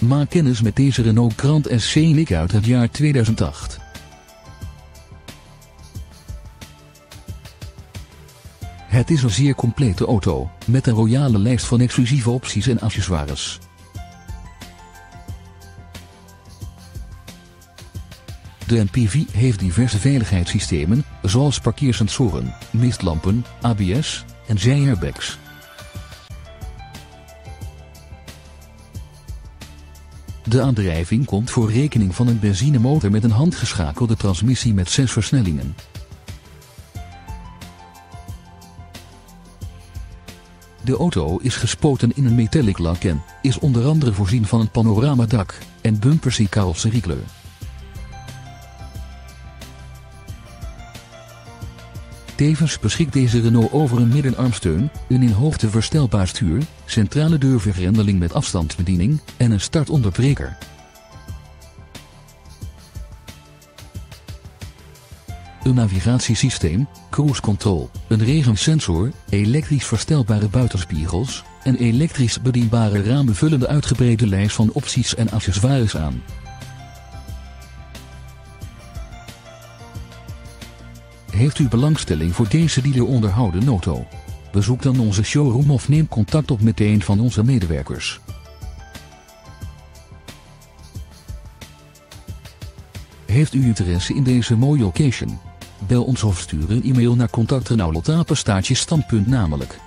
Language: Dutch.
Maak kennis met deze Renault Grand Scenic uit het jaar 2008. Het is een zeer complete auto, met een royale lijst van exclusieve opties en accessoires. De MPV heeft diverse veiligheidssystemen, zoals parkeersensoren, mistlampen, ABS en zij-airbags. De aandrijving komt voor rekening van een benzinemotor met een handgeschakelde transmissie met zes versnellingen. De auto is gespoten in een metallic lak en is onder andere voorzien van een panoramadak en bumpers in carrosseriekleur. Tevens beschikt deze Renault over een middenarmsteun, een in hoogte verstelbaar stuur, centrale deurvergrendeling met afstandsbediening en een startonderbreker. Een navigatiesysteem, cruise control, een regensensor, elektrisch verstelbare buitenspiegels en elektrisch bedienbare ramen vullen de uitgebreide lijst van opties en accessoires aan. Heeft u belangstelling voor deze dealer onderhouden auto? Bezoek dan onze showroom of neem contact op met een van onze medewerkers. Heeft u interesse in deze mooie occasion? Bel ons of stuur een e-mail naar contactrenaulotapestaatje namelijk